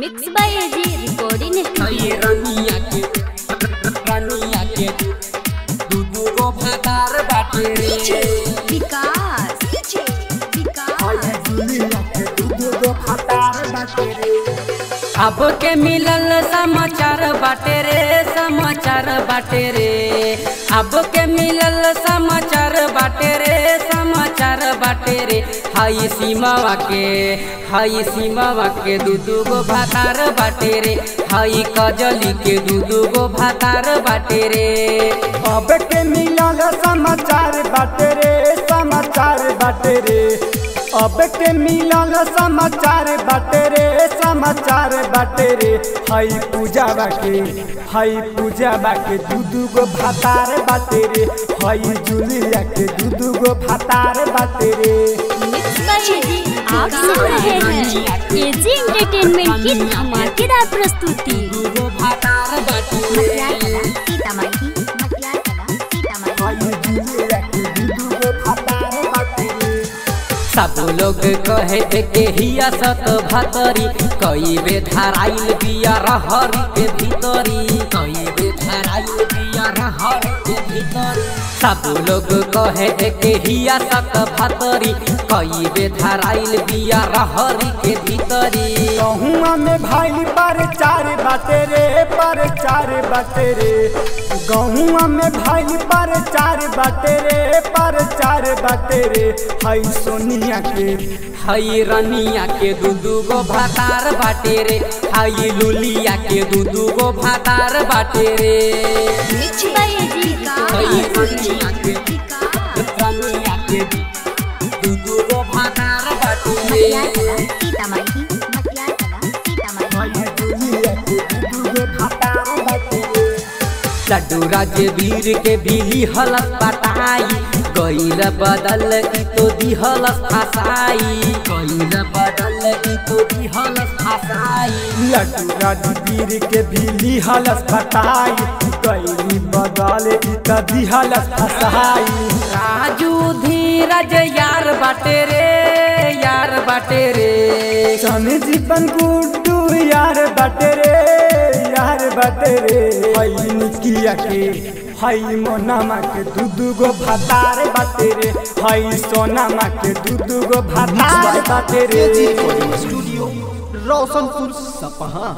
Mix by AG recording रनिया के रनिया के गो बाटे। रे विकास विकास। दुनिया के गो बाटे रे। अब के मिलल समाचार बाटे रे समाचार बाटे रे। अब के मिलल समाचार हाई सीमा के हाई सीमावा के दू दू गो भातार बाटे रे। हाई कजली के दू दू गो भातार बाटे रे। अब के मिलल समाचार बाटे रे, समाचार बाटे रे। अब के मिलल समाचार बाटे रे, समाचार बाटे रे। हई पूजा बाके, हई पूजा बाके दू दू गो भातार बाटे रे। हई जुलिया के दू दू गो भातार बाटे रे। आप सुन रहे हैं एजी एंटरटेनमेंट की धमाकेदार प्रस्तुति। सब लोग कहे के हिया सत भतरी कई बे धराइल बिया रहर के भीतरी कई बे धराइल बिया रहर के भीतरी। सब लोग कहे के हिया सत भतरी कई बे धराइल बिया रहर के भीतरी। गहुआ में भाई पर चार रे, पर चार रे। गहुआ में भाई पर चार रे, पर चार रे। हई सोनिया के हई रनिया के दू दू गो भातार बाटे रे। हई लुलिया के दू गो भातार बाटे रे। हई रनिया के रनिया के गो भातार बाटे रे। लड्डू राजवीर के बिली हलस पटाई गईल बदल ई तो दिहलस फसाई गईल बदल ई तो दिहलस फसाई लड्डू राजवीर के भी हलस फटाई कैली बदल ई तभी हलस फसाई राजू धीरज यार बाटे रे, यार बाटे रे। सन जीवन यार बाटे रे, यार बाटे रे। हई निकिया के हई मोनामा के दू दू गो भातार बाटे रे। हई सोनामा के दू दू गो भातार बाटे रे। स्टूडियो रोशनपुर सपहा